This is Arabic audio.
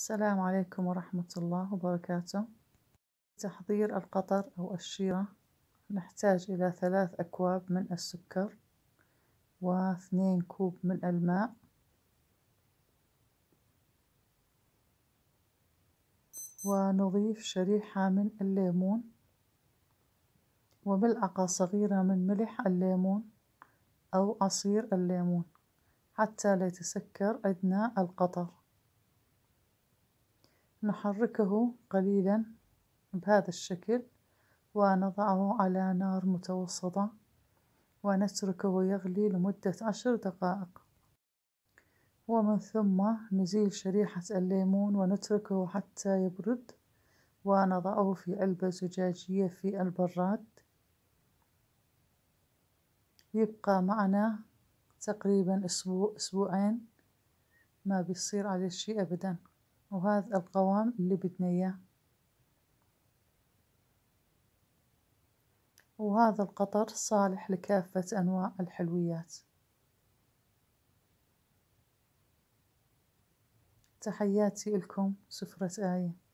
السلام عليكم ورحمة الله وبركاته. تحضير القطر أو الشيرة. نحتاج إلى ثلاث أكواب من السكر واثنين كوب من الماء. ونضيف شريحة من الليمون. وملعقة صغيرة من ملح الليمون أو عصير الليمون حتى لا يتسكر عندنا القطر. نحركه قليلا بهذا الشكل ونضعه على نار متوسطة ونتركه يغلي لمدة عشر دقائق. ومن ثم نزيل شريحة الليمون ونتركه حتى يبرد ونضعه في علبة زجاجية في البراد. يبقى معنا تقريبا أسبوع أسبوعين. ما بيصير عليه شي أبدا. وهذا القوام اللي بدنا إياه. وهذا القطر صالح لكافة أنواع الحلويات. تحياتي لكم سفرة آية.